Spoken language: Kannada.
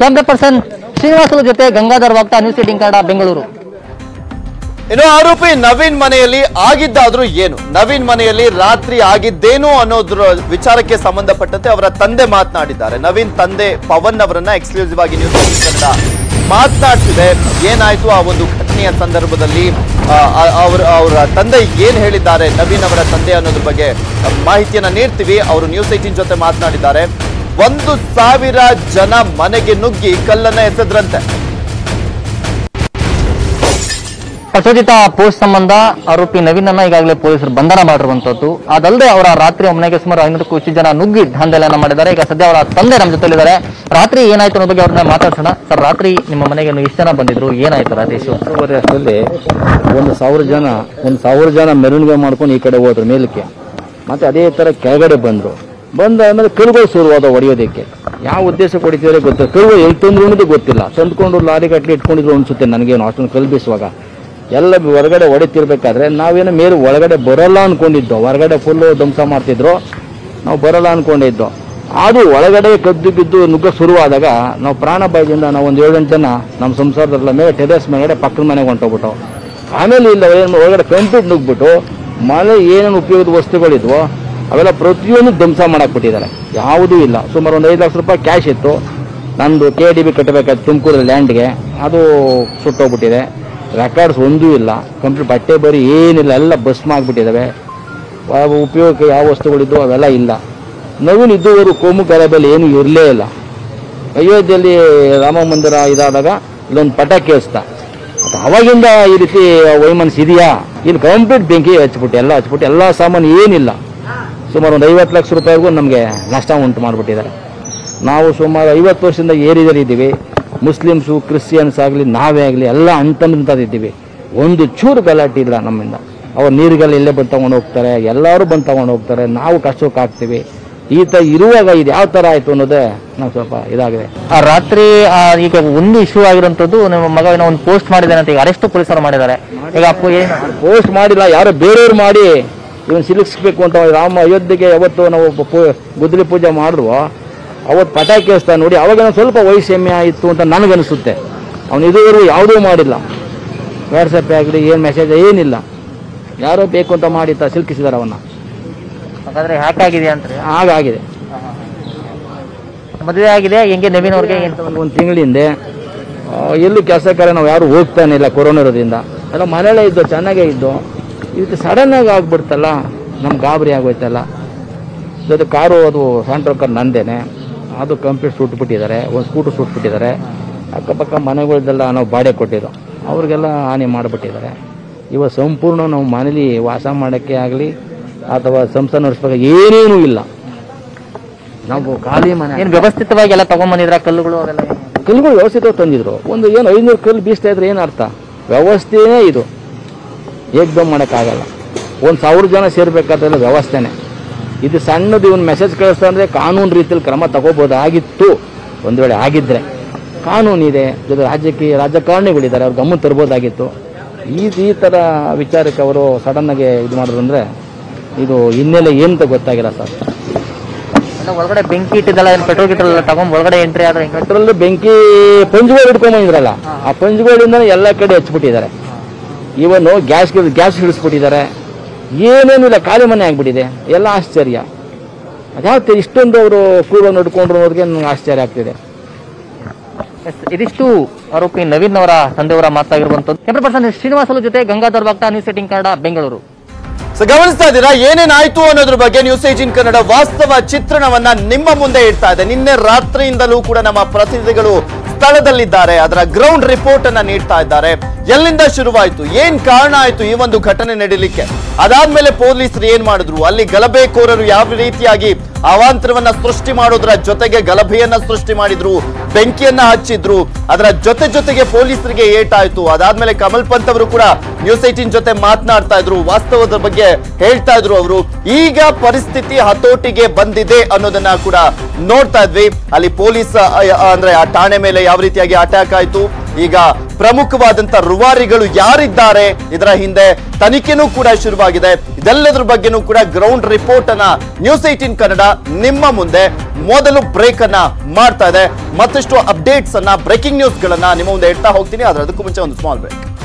ಕ್ಯಾಮ್ರಾ ಪರ್ಸನ್ ಶ್ರೀನಿವಾಸುಲು ಜೊತೆ ಗಂಗಾಧರ್ ವಾಗ್ತಾ ನ್ಯೂಸ್ ಏಟಿಂಗ್ ಕನ್ನಡ, ಬೆಂಗಳೂರು. ಇನ್ನು ಆರೋಪಿ ನವೀನ್ ಮನೆಯಲ್ಲಿ ಆಗಿದ್ದಾದ್ರೂ ಏನು? ನವೀನ್ ಮನೆಯಲ್ಲಿ ರಾತ್ರಿ ಆಗಿದ್ದೇನು ಅನ್ನೋದ್ರ ವಿಚಾರಕ್ಕೆ ಸಂಬಂಧಪಟ್ಟಂತೆ ಅವರ ತಂದೆ ಮಾತನಾಡಿದ್ದಾರೆ. ನವೀನ್ ತಂದೆ ಪವನ್ ಅವರನ್ನ ಎಕ್ಸ್ಕ್ಲೂಸಿವ್ ಆಗಿ ನ್ಯೂಸ್ ಏಟಿಂಗ್ ಕನ್ನಡ ಮಾತನಾಡ್ತಿದೆ. ಏನಾಯ್ತು ಆ ಒಂದು ಘಟನೆಯ ಸಂದರ್ಭದಲ್ಲಿ? ಅವರ ಅವರ ತಂದೆ ಏನ್ ಹೇಳಿದ್ದಾರೆ? ನವೀನ್ ಅವರ ತಂದೆ ಅನ್ನೋದ್ರ ಬಗ್ಗೆ ಮಾಹಿತಿಯನ್ನ ನೀಡ್ತೀವಿ. ಅವರು ನ್ಯೂಸ್ ಏಟಿನ್ ಜೊತೆ ಮಾತನಾಡಿದ್ದಾರೆ. ಒಂದು ಸಾವಿರ ಜನ ಮನೆಗೆ ನುಗ್ಗಿ ಕಲ್ಲನ್ನ ಎಸೆದ್ರಂತೆ. ಪ್ರಚೋದಿತ ಪೋಸ್ಟ್ ಸಂಬಂಧ ಆರೋಪಿ ನವೀನ್ ಅನ್ನ ಈಗಾಗಲೇ ಪೊಲೀಸರು ಬಂಧನ ಮಾಡಿರುವಂತದ್ದು. ಅದಲ್ಲದೆ ಅವರ ರಾತ್ರಿ ಮನೆಗೆ ಸುಮಾರು ಐನೂರಕ್ಕೂ ಹೆಚ್ಚು ಜನ ನುಗ್ಗಿ ದಾಂಧಲೆಯನ್ನ ಮಾಡಿದ್ದಾರೆ. ಈಗ ಸದ್ಯ ಅವರ ತಂದೆ ನಮ್ಮ ಜೊತೆಲಿದ್ದಾರೆ. ರಾತ್ರಿ ಏನಾಯ್ತು ಅನ್ನೋ ಬಗ್ಗೆ ಅವ್ರನ್ನ ಮಾತಾಡ್ಸೋಣ. ಸರ್ ರಾತ್ರಿ ನಿಮ್ಮ ಮನೆಗೆ ನೀವು ಎಷ್ಟು ಜನ ಬಂದಿದ್ರು ಏನಾಯ್ತು ರಾಜೇಶ್ ಅಷ್ಟರಲ್ಲಿ ಒಂದು ಸಾವಿರ ಜನ ಒಂದು ಸಾವಿರ ಜನ ಮೆರವಣಿಗೆ ಮಾಡ್ಕೊಂಡು ಈ ಕಡೆ ಹೋದ್ರು ಮೇಲಕ್ಕೆ. ಮತ್ತೆ ಅದೇ ತರ ಕೆಳಗಡೆ ಬಂದ್ರು. ಬಂದಾದ್ಮೇಲೆ ಕರುಗಳು ಶುರುವಾದ ಹೊಡೆಯೋದಕ್ಕೆ ಯಾವ ಉದ್ದೇಶ ಹೊಡಿತಿದ್ರೆ ಗೊತ್ತಿಲ್ಲ ಕರುಗಳು ಎಲ್ಲಿ ತಂದ್ರು ಅನ್ನೋದು ಗೊತ್ತಿಲ್ಲ. ತಂದ್ಕೊಂಡು ಲಾರಿ ಕಟ್ಲಿ ಇಟ್ಕೊಂಡಿದ್ರು ಅನ್ಸುತ್ತೆ ನನಗೇನು, ಅಷ್ಟೊಂದು ಕಲ್ಲು ಬೀಸುವಾಗ. ಎಲ್ಲ ಹೊರಗಡೆ ಹೊಡಿತಿರ್ಬೇಕಾದ್ರೆ ನಾವೇನು ಮೇಲೆ ಒಳಗಡೆ ಬರೋಲ್ಲ ಅನ್ಕೊಂಡಿದ್ದೋ, ಹೊರಗಡೆ ಫುಲ್ಲು ಧ್ವಂಸ ಮಾಡ್ತಿದ್ರು, ನಾವು ಬರೋಲ್ಲ ಅನ್ಕೊಂಡಿದ್ದೋ. ಅದು ಒಳಗಡೆ ಕದ್ದು ಬಿದ್ದು ನುಗ್ಗ ಶುರುವಾದಾಗ ನಾವು ಪ್ರಾಣ ಭಯದಿಂದ ನಾವು ಒಂದು ಏಳೆಂಟು ಜನ ನಮ್ಮ ಸಂಸಾರದಲ್ಲ ಮೇಲೆ ಟೆರೆಸ್ ಮೇಲ್ಗಡೆ ಪಕ್ಕದ ಮನೆಗೆ ಹೊಂಟೋಗ್ಬಿಟ್ಟು. ಆಮೇಲೆ ಇಲ್ಲ ಏನು ಒಳಗಡೆ ಕಂಪ್ಲೀಟ್ ನುಗ್ಬಿಟ್ಟು ಮನೆ ಏನೇನು ಉಪಯೋಗದ ವಸ್ತುಗಳಿದ್ವೋ ಅವೆಲ್ಲ ಪ್ರತಿಯೊಂದು ಧ್ವಂಸ ಮಾಡಕ್ ಬಿಟ್ಟಿದ್ದಾರೆ ಯಾವುದೂ ಇಲ್ಲ. ಸುಮಾರು ಒಂದು ಐದು ಲಕ್ಷ ರೂಪಾಯಿ ಕ್ಯಾಶ್ ಇತ್ತು. ನಂದು ಕೆ ಡಿ ಬಿ ಕಟ್ಟಬೇಕಾದ ತುಮಕೂರು ಲ್ಯಾಂಡ್ಗೆ ಅದು ಸುಟ್ಟೋಗ್ಬಿಟ್ಟಿದೆ. ರೆಕಾರ್ಡ್ಸ್ ಒಂದೂ ಇಲ್ಲ. ಕಂಪ್ಲೀಟ್ ಬಟ್ಟೆ ಬರೀ ಏನಿಲ್ಲ. ಎಲ್ಲ ಬಸ್ ಮಾಡಿಬಿಟ್ಟಿದ್ದಾವೆ ಉಪಯೋಗಕ್ಕೆ ಯಾವ ವಸ್ತುಗಳಿದ್ದು ಅವೆಲ್ಲ ಇಲ್ಲ. ನವೀನ್ ಇದ್ದವರು ಕೋಮು ಗಲಭೆಯಲ್ಲಿ ಏನೂ ಇರಲೇ ಇಲ್ಲ. ಅಯೋಧ್ಯೆಯಲ್ಲಿ ರಾಮ ಮಂದಿರ ಇದಾದಾಗ ಇಲ್ಲೊಂದು ಪಟ ಕೇಳಿಸ್ತಾ ಅದು ಅವಾಗಿಂದ ಈ ರೀತಿ ವೈಮನ್ಸ್ ಇದೆಯಾ? ಇಲ್ಲಿ ಕಂಪ್ಲೀಟ್ ಬೆಂಕಿ ಹಚ್ಬಿಟ್ಟು, ಎಲ್ಲ ಹಚ್ಬಿಟ್ಟು, ಎಲ್ಲ ಸಾಮಾನು ಏನಿಲ್ಲ. ಸುಮಾರು ಒಂದು ಐವತ್ತು ಲಕ್ಷ ರೂಪಾಯಿಗೂ ನಮಗೆ ನಷ್ಟ ಉಂಟು ಮಾಡಿಬಿಟ್ಟಿದ್ದಾರೆ. ನಾವು ಸುಮಾರು ಐವತ್ತು ವರ್ಷದಿಂದ ಏರಿದಲ್ಲಿ ಇದ್ದೀವಿ. ಮುಸ್ಲಿಮ್ಸು ಕ್ರಿಶ್ಚಿಯನ್ಸ್ ಆಗಲಿ ನಾವೇ ಆಗಲಿ ಎಲ್ಲ ಅಂತಂದಿದ್ದೀವಿ ಒಂದು ಚೂರು ಗಲಾಟೆ ಇಲ್ಲ ನಮ್ಮಿಂದ. ಅವ್ರು ನೀರುಗಳು ಇಲ್ಲೇ ಬಂದು ತಗೊಂಡು ಹೋಗ್ತಾರೆ ಎಲ್ಲರೂ ಬಂದು ತಗೊಂಡು ಹೋಗ್ತಾರೆ ನಾವು ಕಷ್ಟಕ್ಕೆ ಹಾಕ್ತೀವಿ ಈ ಥರ ಇರುವಾಗ ಇದು ಯಾವ ಥರ ಆಯಿತು ಅನ್ನೋದೇ ನಾವು ಸ್ವಲ್ಪ ಇದಾಗಿದೆ. ಆ ರಾತ್ರಿ ಈಗ ಒಂದು ಇಶ್ಯೂ ಆಗಿರೋಂಥದ್ದು ನಿಮ್ಮ ಮಗ ಏನೋ ಒಂದು ಪೋಸ್ಟ್ ಮಾಡಿದ್ದಾನೆ ಅಂತ ಈಗ ಅರೆಸ್ಟ್ ಪೊಲೀಸರು ಮಾಡಿದ್ದಾರೆ. ಈಗ ಅಪ್ಪ ಏನು ಪೋಸ್ಟ್ ಮಾಡಿಲ್ಲ ಯಾರೋ ಬೇರೆಯವ್ರು ಮಾಡಿ ಇವನ್ ಸಿಲುಕಿಸ್ಬೇಕು ಅಂತ ರಾಮ ಅಯೋಧ್ಯೆಗೆ ಯಾವತ್ತು ನಾವು ಪೂ ಗುದ್ರಿ ಪೂಜೆ ಮಾಡಿದ್ವು ಅವತ್ತು ಪಟಾಕಿ ಹಚ್ತಾ ನೋಡಿ ಅವಾಗ ಸ್ವಲ್ಪ ವೈಷಮ್ಯ ಇತ್ತು ಅಂತ ನನಗನಿಸುತ್ತೆ. ಅವನು ಇದುವರೆಗೂ ಯಾವುದೂ ಮಾಡಿಲ್ಲ. ವಾಟ್ಸಪ್ ಆಗಲಿ ಏನು ಮೆಸೇಜ್ ಏನಿಲ್ಲ. ಯಾರೋ ಬೇಕು ಅಂತ ಮಾಡಿ ತ ಸಿಲುಕಿಸಿದಾರೆ ಅವನ್ನ. ಹಾಗಾದ್ರೆ ಹ್ಯಾಕ್ ಆಗಿದೆ ಅಂತ ಹಾಗಾಗಿದೆ ಮದುವೆ ಆಗಿದೆ ಹೆಂಗೆ ನವೀನ್ ಅವ್ರಿಗೆ ಒಂದು ಒಂದು ತಿಂಗಳ ಹಿಂದೆ ಎಲ್ಲೂ ಕೆಲಸ ಕಾರ್ಯ ನಾವು ಯಾರು ಹೋಗ್ತಾನೆ ಇಲ್ಲ ಕೊರೋನಾ ಇರೋದ್ರಿಂದ. ಎಲ್ಲ ಮನೆಯಲ್ಲೇ ಇದ್ದು ಚೆನ್ನಾಗೇ ಇದ್ದು ಇದಕ್ಕೆ ಸಡನ್ ಆಗಿ ಆಗ್ಬಿಡ್ತಲ್ಲ ನಮ್ಗೆ ಗಾಬರಿ ಆಗೋಯ್ತಲ್ಲ. ಅದು ಕಾರು ಅದು ಸ್ಯಾಂಟ್ರೋ ಕಾರ್ ನಂದೇನೆ. ಅದು ಕಂಪ್ಲೀಟ್ ಸುಟ್ಬಿಟ್ಟಿದ್ದಾರೆ ಒಂದು ಸ್ಕೂಟರ್ ಸುಟ್ಬಿಟ್ಟಿದ್ದಾರೆ. ಅಕ್ಕಪಕ್ಕ ಮನೆಗಳ್ದೆಲ್ಲ ನಾವು ಬಾಡೆ ಕೊಟ್ಟಿದ್ದು. ಅವ್ರಿಗೆಲ್ಲ ಹಾನಿ ಮಾಡಿಬಿಟ್ಟಿದ್ದಾರೆ. ಇವಾಗ ಸಂಪೂರ್ಣ ನಾವು ಮನೇಲಿ ವಾಸ ಮಾಡೋಕ್ಕೆ ಆಗಲಿ ಅಥವಾ ಸಂಸಾರ ನಡೆಸ್ಬೇಕು ಏನೇನೂ ಇಲ್ಲ. ನಾವು ಖಾಲಿ ಮನೆ. ಏನು ವ್ಯವಸ್ಥಿತವಾಗಿ ಎಲ್ಲ ತಗೊಂಬಂದಿದ್ರ? ಕಲ್ಲುಗಳು ಅವೆಲ್ಲ ಕಲ್ಲುಗಳು ವ್ಯವಸ್ಥಿತವಾಗಿ ತಂದಿದ್ರು. ಒಂದು ಏನು ಐನೂರು ಕಲ್ಲು ಬೀಸ್ತಾ ಇದ್ರೆ ಏನು ಅರ್ಥ? ವ್ಯವಸ್ಥೆಯೇ ಇದು. ಏಕ್ದಮ್ ಮಾಡೋಕ್ಕಾಗಲ್ಲ. ಒಂದು ಸಾವಿರ ಜನ ಸೇರಬೇಕಾದ್ರೆ ವ್ಯವಸ್ಥೆನೇ. ಇದು ಸಣ್ಣದು ಇವನು ಮೆಸೇಜ್ ಕಳಿಸ್ತಾ ಅಂದರೆ ಕಾನೂನು ರೀತಿಯಲ್ಲಿ ಕ್ರಮ ತಗೋಬೋದಾಗಿತ್ತು ಒಂದು ವೇಳೆ ಆಗಿದ್ದರೆ ಕಾನೂನಿದೆ ಜೊತೆ ರಾಜಕೀಯ ರಾಜಕಾರಣಿಗಳಿದ್ದಾರೆ. ಅವ್ರು ಗಮನ ತರ್ಬೋದಾಗಿತ್ತು. ಈ ಈ ಥರ ವಿಚಾರಕ್ಕೆ ಅವರು ಸಡನ್ನಾಗಿ ಇದು ಮಾಡೋದು ಅಂದರೆ ಇದು ಹಿನ್ನೆಲೆ ಏನು ಅಂತ ಗೊತ್ತಾಗಿಲ್ಲ ಸರ್. ಒಳಗಡೆ ಬೆಂಕಿ ಇಟ್ಟಿದ್ದಲ್ಲ ಏನು ಪೆಟ್ರೋಲ್ ಗಿಟ್ರೋಲ್ ಎಲ್ಲ ತಗೊಂಡ್ ಒಳಗಡೆ ಎಂಟ್ರಿ ಆದರೆ ಪೆಟ್ರೋಲ್ ಬೆಂಕಿ ಪಂಜುಗಳು ಹಿಡ್ಕೊಂಡ್ ಬಂದಿದ್ರಲ್ಲ. ಆ ಪಂಜುಗಳಿಂದ ಎಲ್ಲ ಕಡೆ ಹಚ್ಬಿಟ್ಟಿದ್ದಾರೆ. ಇವನು ಗ್ಯಾಸ್ ಗ್ಯಾಸ್ ಹಿಡಿಸ್ಬಿಟ್ಟಿದ್ದಾರೆ. ಏನೇನಿಲ್ಲ ಖಾಲಿ ಮನೆ ಆಗಿಬಿಟ್ಟಿದೆ. ಎಲ್ಲ ಆಶ್ಚರ್ಯ. ಅದ್ಯಾವ ಇಷ್ಟೊಂದು ಅವರು ಪೂರ್ವ ನೋಡ್ಕೊಂಡ್ರು ಅನ್ನೋದಕ್ಕೆ ನನಗೆ ಆಶ್ಚರ್ಯ ಆಗ್ತಿದೆ. ಎಸ್, ಇದಿಷ್ಟು ಆರೋಪಿ ನವೀನ್ ಅವರ ತಂದೆಯವರ ಮಾತಾಗಿರುವಂತದ್ದು ಕೆಂಪು ಪರ್ಸನ್ ಶ್ರೀನಿವಾಸಲು ಜೊತೆ Gangadhar ವಾಗ್ತಾ news eighteen Kannada Bengaluru. So ಗಮನಿಸ್ತಾ ಇದ್ದೀರಾ? ಏನೇನಾಯ್ತು ಅನ್ನೋದ್ರ ಬಗ್ಗೆ ನ್ಯೂಸ್ ಏಜಿನ್ ಕನ್ನಡ ವಾಸ್ತವ ಚಿತ್ರಣವನ್ನ ನಿಮ್ಮ ಮುಂದೆ ಇಡ್ತಾ ಇದೆ. ನಿನ್ನೆ ರಾತ್ರಿಯಿಂದಲೂ ಕೂಡ ನಮ್ಮ ಪ್ರತಿನಿಧಿಗಳು ಸ್ಥಳದಲ್ಲಿದ್ದಾರೆ. ಅದರ ಗ್ರೌಂಡ್ ರಿಪೋರ್ಟ್ ಅನ್ನ ನೀಡ್ತಾ ಇದ್ದಾರೆ. ಎಲ್ಲಿಂದ ಶುರುವಾಯಿತು? ಏನ್ ಕಾರಣ ಆಯ್ತು ಈ ಒಂದು ಘಟನೆ ನಡೀಲಿಕ್ಕೆ? ಅದಾದ್ಮೇಲೆ ಪೊಲೀಸರು ಏನ್ ಮಾಡಿದ್ರು? ಅಲ್ಲಿ ಗಲಭೆಕೋರರು ಯಾವ ರೀತಿಯಾಗಿ ಅವಾಂತರವನ್ನ ಸೃಷ್ಟಿ ಮಾಡೋದ್ರ ಜೊತೆಗೆ ಗಲಭೆಯನ್ನ ಸೃಷ್ಟಿ ಮಾಡಿದ್ರು, ಬೆಂಕಿಯನ್ನ ಹಚ್ಚಿದ್ರು, ಅದರ ಜೊತೆ ಜೊತೆಗೆ ಪೊಲೀಸರಿಗೆ ಏಟಾಯ್ತು. ಅದಾದ್ಮೇಲೆ ಕಮಲ್ ಪಂತ್ ಅವರು ಕೂಡ ನ್ಯೂಸ್ ಏಟೀನ್ ಜೊತೆ ಮಾತನಾಡ್ತಾ ಇದ್ರು, ವಾಸ್ತವದ ಬಗ್ಗೆ ಹೇಳ್ತಾ ಇದ್ರು ಅವರು. ಈಗ ಪರಿಸ್ಥಿತಿ ಹತೋಟಿಗೆ ಬಂದಿದೆ ಅನ್ನೋದನ್ನ ಕೂಡ ನೋಡ್ತಾ ಇದ್ವಿ. ಅಲ್ಲಿ ಪೊಲೀಸ್ ಅಂದ್ರೆ ಆ ಠಾಣೆ ಮೇಲೆ ಯಾವ ರೀತಿಯಾಗಿ ಅಟ್ಯಾಕ್ ಆಯ್ತು? ಈಗ ಪ್ರಮುಖವಾದಂತ ರುವಾರಿಗಳು ಯಾರಿದ್ದಾರೆ? ಇದರ ಹಿಂದೆ ತನಿಖೆನೂ ಕೂಡ ಶುರುವಾಗಿದೆ. ಇದೆಲ್ಲದರ ಬಗ್ಗೆನೂ ಕೂಡ ಗ್ರೌಂಡ್ ರಿಪೋರ್ಟ್ ಅನ್ನ ನ್ಯೂಸ್ ಏಟೀನ್ ಕನ್ನಡ ನಿಮ್ಮ ಮುಂದೆ ಮೊದಲು ಬ್ರೇಕ್ ಅನ್ನ ಮಾಡ್ತಾ ಇದೆ. ಮತ್ತಷ್ಟು ಅಪ್ಡೇಟ್ಸ್ ಅನ್ನ ಬ್ರೇಕಿಂಗ್ ನ್ಯೂಸ್ ಗಳನ್ನ ನಿಮ್ಮ ಮುಂದೆ ಇಡ್ತಾ ಹೋಗ್ತೀನಿ. ಆದ್ರೆ ಅದಕ್ಕೂ ಮುಂಚೆ ಒಂದು ಸ್ಮಾಲ್ ಬ್ರೇಕ್